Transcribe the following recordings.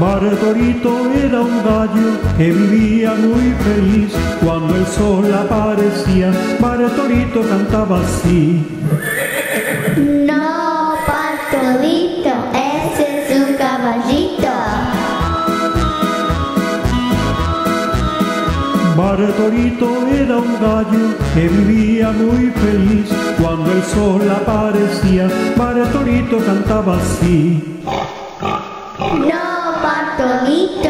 Bartorito era un gallo que vivía muy feliz. Cuando el sol aparecía, Bartorito cantaba así. No, Bartolito, ese es un caballito. Bartorito era un gallo que vivía muy feliz. Cuando el sol aparecía, Bartorito cantaba así. No, Bartolito,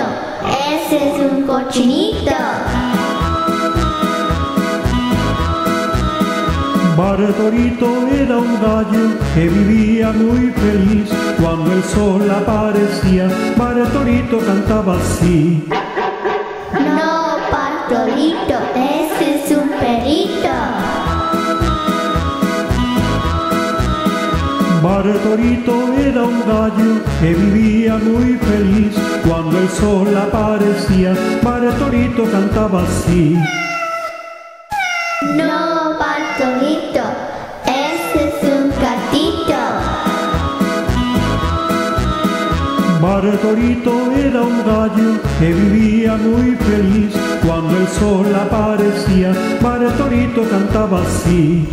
ese es un cochinito. Bartorito era un gallo que vivía muy feliz. Cuando el sol aparecía, Bartorito cantaba así. No, Bartolito, ese es un perito. Bartorito era un gallo que vivía muy feliz. Cuando el sol aparecía, Bartorito cantaba así. No, Bartolito, ese es un gatito. Bartorito era un gallo que vivía muy feliz. Cuando el sol aparecía, Bartorito cantaba así.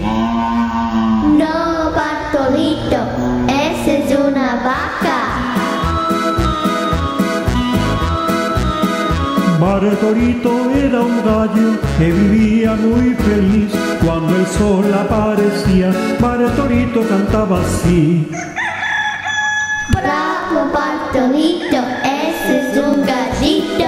Padre Torito era un gallo que vivía muy feliz. Cuando el sol aparecía, Padre Torito cantaba así. Bravo, Pastorito, ese es un gallito.